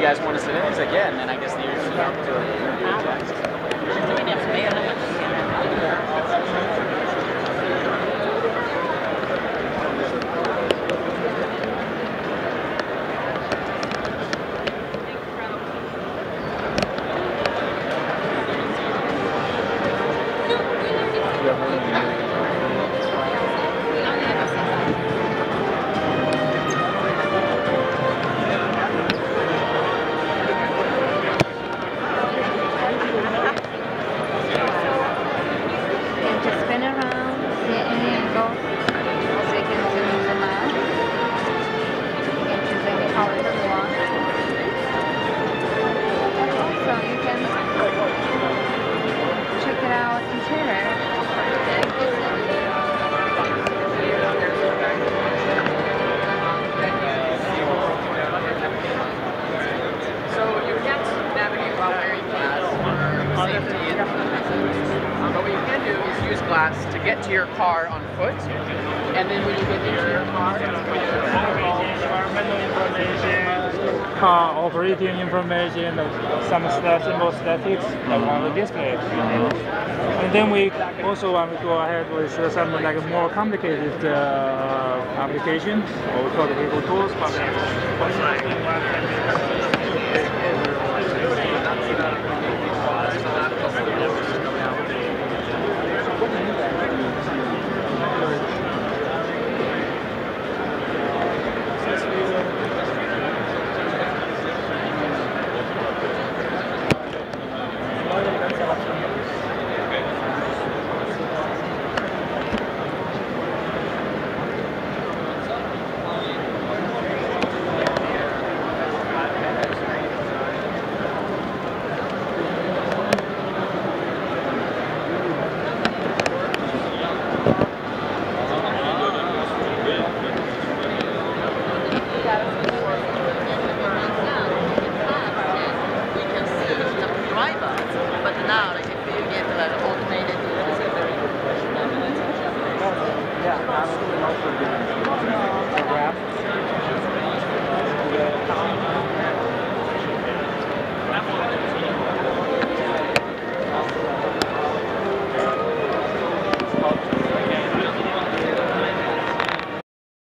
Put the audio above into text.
you guys want us to do Yeah, and then I guess the year should up to it. Yeah. channel. To get to your car on foot. And then when you get into your car, car operating information, some stat like on the display. And then we also want to go ahead with uh, some like more complicated uh, application, or we call tools, but driver, now, like if you get like automated. Yeah, absolutely.